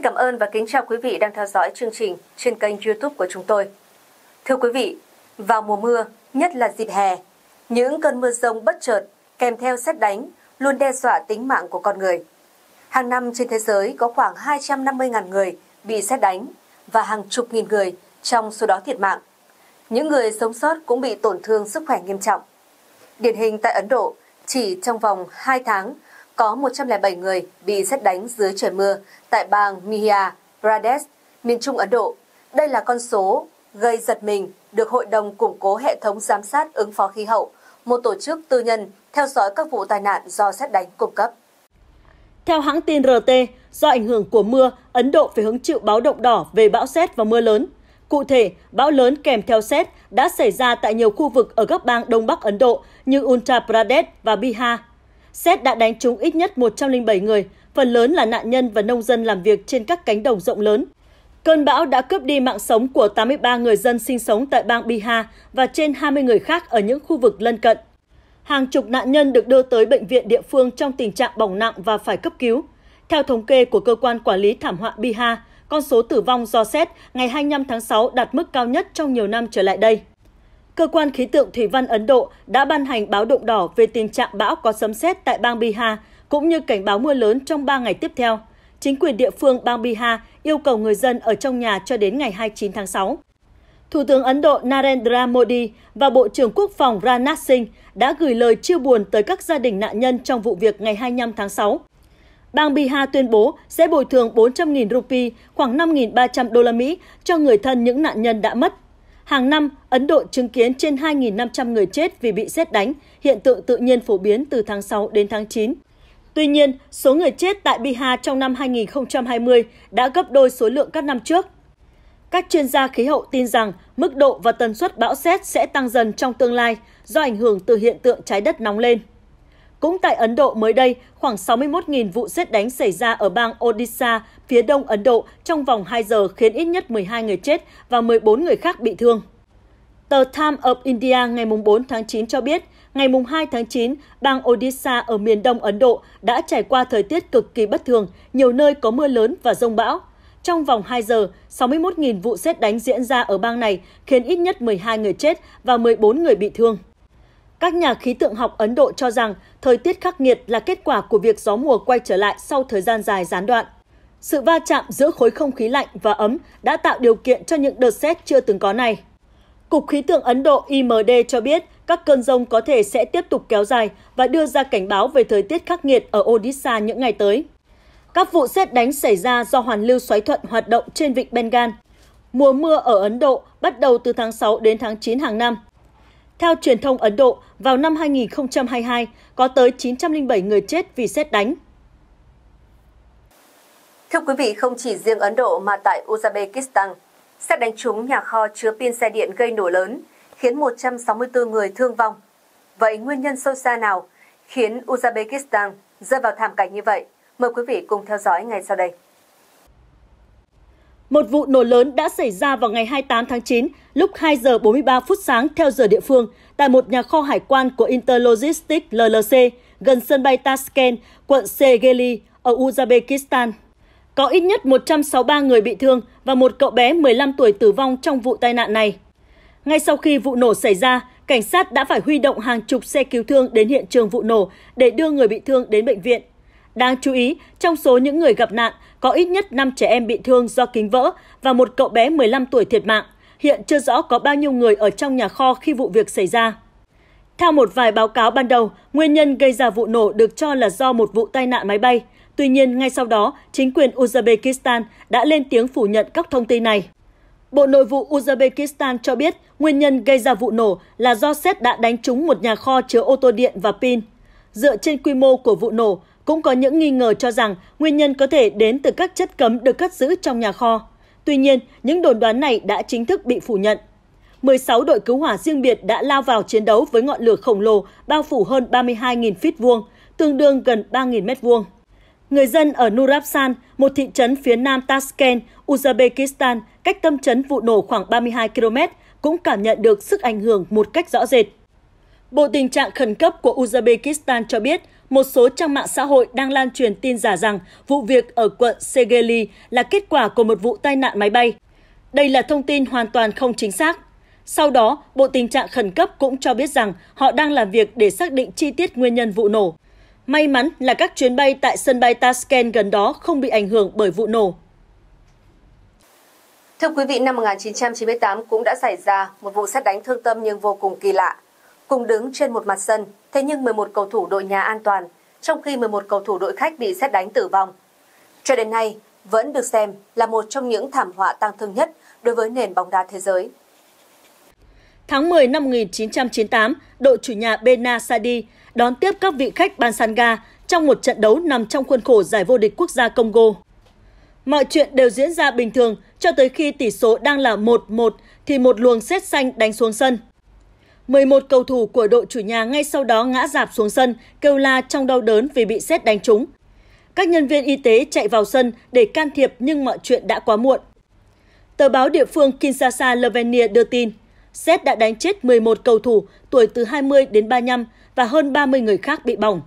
Xin cảm ơn và kính chào quý vị đang theo dõi chương trình trên kênh YouTube của chúng tôi. Thưa quý vị, vào mùa mưa, nhất là dịp hè, những cơn mưa rông bất chợt kèm theo xét đánh luôn đe dọa tính mạng của con người. Hàng năm trên thế giới có khoảng 250.000 người bị xét đánh và hàng chục nghìn người trong số đó thiệt mạng. Những người sống sót cũng bị tổn thương sức khỏe nghiêm trọng. Điển hình tại Ấn Độ, chỉ trong vòng 2 tháng có 107 người bị xét đánh dưới trời mưa tại bang Mihya Pradesh, miền trung Ấn Độ. Đây là con số gây giật mình được Hội đồng củng cố hệ thống giám sát ứng phó khí hậu, một tổ chức tư nhân theo dõi các vụ tai nạn do xét đánh cung cấp. Theo hãng tin RT, do ảnh hưởng của mưa, Ấn Độ phải hứng chịu báo động đỏ về bão xét và mưa lớn. Cụ thể, bão lớn kèm theo xét đã xảy ra tại nhiều khu vực ở các bang Đông Bắc Ấn Độ như Uttar Pradesh và Bihar. Xét đã đánh trúng ít nhất 107 người, phần lớn là nạn nhân và nông dân làm việc trên các cánh đồng rộng lớn. Cơn bão đã cướp đi mạng sống của 83 người dân sinh sống tại bang Bihar và trên 20 người khác ở những khu vực lân cận. Hàng chục nạn nhân được đưa tới bệnh viện địa phương trong tình trạng bỏng nặng và phải cấp cứu. Theo thống kê của cơ quan quản lý thảm họa Bihar, con số tử vong do xét ngày 25 tháng 6 đạt mức cao nhất trong nhiều năm trở lại đây. Cơ quan khí tượng thủy văn Ấn Độ đã ban hành báo động đỏ về tình trạng bão có sấm sét tại bang Bihar, cũng như cảnh báo mưa lớn trong 3 ngày tiếp theo. Chính quyền địa phương bang Bihar yêu cầu người dân ở trong nhà cho đến ngày 29 tháng 6. Thủ tướng Ấn Độ Narendra Modi và Bộ trưởng Quốc phòng Rajnath Singh đã gửi lời chia buồn tới các gia đình nạn nhân trong vụ việc ngày 25 tháng 6. Bang Bihar tuyên bố sẽ bồi thường 400.000 rupee, khoảng 5.300 đô la Mỹ cho người thân những nạn nhân đã mất. Hàng năm, Ấn Độ chứng kiến trên 2.500 người chết vì bị xét đánh, hiện tượng tự nhiên phổ biến từ tháng 6 đến tháng 9. Tuy nhiên, số người chết tại Bihar trong năm 2020 đã gấp đôi số lượng các năm trước. Các chuyên gia khí hậu tin rằng mức độ và tần suất bão xét sẽ tăng dần trong tương lai do ảnh hưởng từ hiện tượng trái đất nóng lên. Cũng tại Ấn Độ mới đây, khoảng 61.000 vụ xét đánh xảy ra ở bang Odisha, phía đông Ấn Độ trong vòng 2 giờ khiến ít nhất 12 người chết và 14 người khác bị thương. Tờ Time of India ngày 4 tháng 9 cho biết, ngày 2 tháng 9, bang Odisha ở miền đông Ấn Độ đã trải qua thời tiết cực kỳ bất thường, nhiều nơi có mưa lớn và rông bão. Trong vòng 2 giờ, 61.000 vụ xét đánh diễn ra ở bang này khiến ít nhất 12 người chết và 14 người bị thương. Các nhà khí tượng học Ấn Độ cho rằng thời tiết khắc nghiệt là kết quả của việc gió mùa quay trở lại sau thời gian dài gián đoạn. Sự va chạm giữa khối không khí lạnh và ấm đã tạo điều kiện cho những đợt xét chưa từng có này. Cục khí tượng Ấn Độ IMD cho biết các cơn rông có thể sẽ tiếp tục kéo dài và đưa ra cảnh báo về thời tiết khắc nghiệt ở Odisha những ngày tới. Các vụ xét đánh xảy ra do hoàn lưu xoáy thuận hoạt động trên vịnh Bengal. Mùa mưa ở Ấn Độ bắt đầu từ tháng 6 đến tháng 9 hàng năm. Theo truyền thông Ấn Độ, vào năm 2022 có tới 907 người chết vì xét đánh. Thưa quý vị, không chỉ riêng Ấn Độ mà tại Uzbekistan, xét đánh trúng nhà kho chứa pin xe điện gây nổ lớn, khiến 164 người thương vong. Vậy nguyên nhân sâu xa nào khiến Uzbekistan rơi vào thảm cảnh như vậy? Mời quý vị cùng theo dõi ngay sau đây. Một vụ nổ lớn đã xảy ra vào ngày 28 tháng 9 lúc 2 giờ 43 phút sáng theo giờ địa phương tại một nhà kho hải quan của Interlogistics LLC gần sân bay Tashkent, quận Segeli ở Uzbekistan. Có ít nhất 163 người bị thương và một cậu bé 15 tuổi tử vong trong vụ tai nạn này. Ngay sau khi vụ nổ xảy ra, cảnh sát đã phải huy động hàng chục xe cứu thương đến hiện trường vụ nổ để đưa người bị thương đến bệnh viện. Đáng chú ý, trong số những người gặp nạn, có ít nhất 5 trẻ em bị thương do kính vỡ và một cậu bé 15 tuổi thiệt mạng. Hiện chưa rõ có bao nhiêu người ở trong nhà kho khi vụ việc xảy ra. Theo một vài báo cáo ban đầu, nguyên nhân gây ra vụ nổ được cho là do một vụ tai nạn máy bay. Tuy nhiên, ngay sau đó, chính quyền Uzbekistan đã lên tiếng phủ nhận các thông tin này. Bộ Nội vụ Uzbekistan cho biết nguyên nhân gây ra vụ nổ là do xét đã đánh trúng một nhà kho chứa ô tô điện và pin. Dựa trên quy mô của vụ nổ, cũng có những nghi ngờ cho rằng nguyên nhân có thể đến từ các chất cấm được cất giữ trong nhà kho. Tuy nhiên, những đồn đoán này đã chính thức bị phủ nhận. 16 đội cứu hỏa riêng biệt đã lao vào chiến đấu với ngọn lửa khổng lồ bao phủ hơn 32.000 feet vuông, tương đương gần 3.000 mét vuông. Người dân ở Nurafsan, một thị trấn phía nam Tashkent, Uzbekistan, cách tâm trấn vụ nổ khoảng 32 km, cũng cảm nhận được sức ảnh hưởng một cách rõ rệt. Bộ tình trạng khẩn cấp của Uzbekistan cho biết một số trang mạng xã hội đang lan truyền tin giả rằng vụ việc ở quận Segeli là kết quả của một vụ tai nạn máy bay. Đây là thông tin hoàn toàn không chính xác. Sau đó, Bộ Tình trạng Khẩn cấp cũng cho biết rằng họ đang làm việc để xác định chi tiết nguyên nhân vụ nổ. May mắn là các chuyến bay tại sân bay Tashkent gần đó không bị ảnh hưởng bởi vụ nổ. Thưa quý vị, năm 1998 cũng đã xảy ra một vụ xét đánh thương tâm nhưng vô cùng kỳ lạ. Cùng đứng trên một mặt sân, thế nhưng 11 cầu thủ đội nhà an toàn, trong khi 11 cầu thủ đội khách bị xét đánh tử vong. Cho đến nay, vẫn được xem là một trong những thảm họa tăng thương nhất đối với nền bóng đá thế giới. Tháng 10 năm 1998, đội chủ nhà Bena Sadi đón tiếp các vị khách Bansanga trong một trận đấu nằm trong khuôn khổ giải vô địch quốc gia Congo. Mọi chuyện đều diễn ra bình thường cho tới khi tỷ số đang là 1-1 thì một luồng xét xanh đánh xuống sân. 11 cầu thủ của đội chủ nhà ngay sau đó ngã dạp xuống sân, kêu la trong đau đớn vì bị xét đánh trúng. Các nhân viên y tế chạy vào sân để can thiệp nhưng mọi chuyện đã quá muộn. Tờ báo địa phương Kinshasa Slovenia đưa tin, xét đã đánh chết 11 cầu thủ tuổi từ 20 đến 35 và hơn 30 người khác bị bỏng.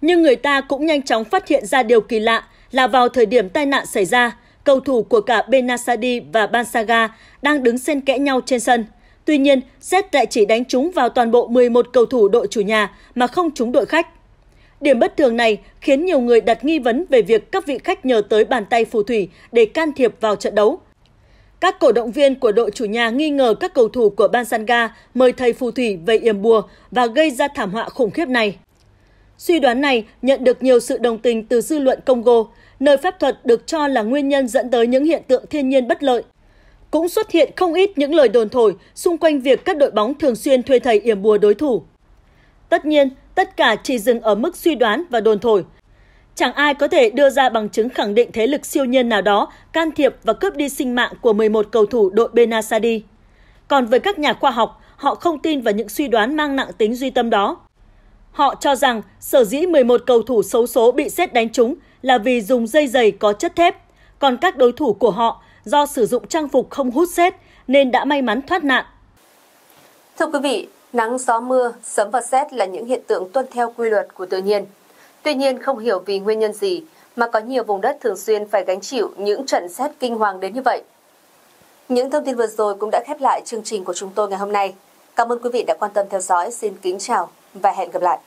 Nhưng người ta cũng nhanh chóng phát hiện ra điều kỳ lạ là vào thời điểm tai nạn xảy ra, cầu thủ của cả Benasadi và Bansaga đang đứng xen kẽ nhau trên sân. Tuy nhiên, xét lại chỉ đánh trúng vào toàn bộ 11 cầu thủ đội chủ nhà mà không trúng đội khách. Điểm bất thường này khiến nhiều người đặt nghi vấn về việc các vị khách nhờ tới bàn tay phù thủy để can thiệp vào trận đấu. Các cổ động viên của đội chủ nhà nghi ngờ các cầu thủ của Bansanga mời thầy phù thủy về yểm bùa và gây ra thảm họa khủng khiếp này. Suy đoán này nhận được nhiều sự đồng tình từ dư luận Congo, nơi phép thuật được cho là nguyên nhân dẫn tới những hiện tượng thiên nhiên bất lợi. Cũng xuất hiện không ít những lời đồn thổi xung quanh việc các đội bóng thường xuyên thuê thầy yểm bùa đối thủ. Tất nhiên, tất cả chỉ dừng ở mức suy đoán và đồn thổi. Chẳng ai có thể đưa ra bằng chứng khẳng định thế lực siêu nhiên nào đó can thiệp và cướp đi sinh mạng của 11 cầu thủ đội Benasadi. Còn với các nhà khoa học, họ không tin vào những suy đoán mang nặng tính duy tâm đó. Họ cho rằng sở dĩ 11 cầu thủ xấu số bị xét đánh trúng là vì dùng dây giày có chất thép, còn các đối thủ của họ do sử dụng trang phục không hút xét nên đã may mắn thoát nạn. Thưa quý vị, nắng, gió, mưa, sấm và xét là những hiện tượng tuân theo quy luật của tự nhiên. Tuy nhiên không hiểu vì nguyên nhân gì mà có nhiều vùng đất thường xuyên phải gánh chịu những trận xét kinh hoàng đến như vậy. Những thông tin vừa rồi cũng đã khép lại chương trình của chúng tôi ngày hôm nay. Cảm ơn quý vị đã quan tâm theo dõi. Xin kính chào và hẹn gặp lại.